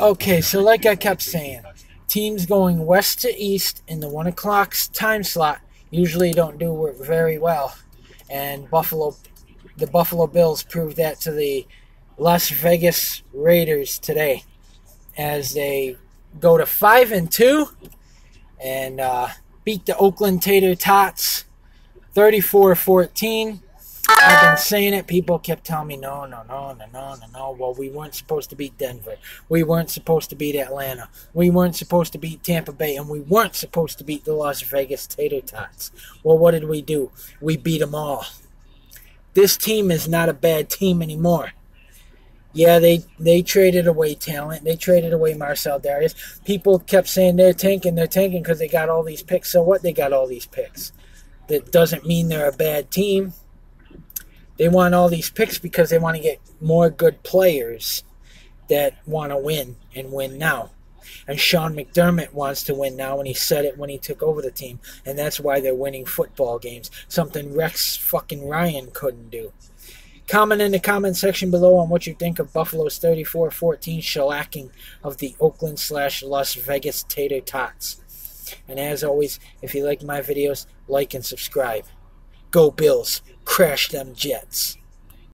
Okay, so like I kept saying, teams going west to east in the one o'clock time slot usually don't do very well, and Buffalo, the Buffalo Bills proved that to the Las Vegas Raiders today, as they go to five and two, and uh, beat the Oakland Tater Tots 34-14. I've been saying it. People kept telling me, no, no, no, no, no, no, no. Well, we weren't supposed to beat Denver. We weren't supposed to beat Atlanta. We weren't supposed to beat Tampa Bay. And we weren't supposed to beat the Las Vegas Tater Tots. Well, what did we do? We beat them all. This team is not a bad team anymore. Yeah, they, they traded away talent. They traded away Marcel Dareus. People kept saying they're tanking, they're tanking because they got all these picks. So what? They got all these picks. That doesn't mean they're a bad team. They want all these picks because they want to get more good players that want to win and win now. And Sean McDermott wants to win now, and he said it when he took over the team. And that's why they're winning football games. Something Rex fucking Ryan couldn't do. Comment in the comment section below on what you think of Buffalo's 34-14 shellacking of the Oakland slash Las Vegas Tater Tots. And as always, if you like my videos, like and subscribe. Go Bills! Crash them Jets!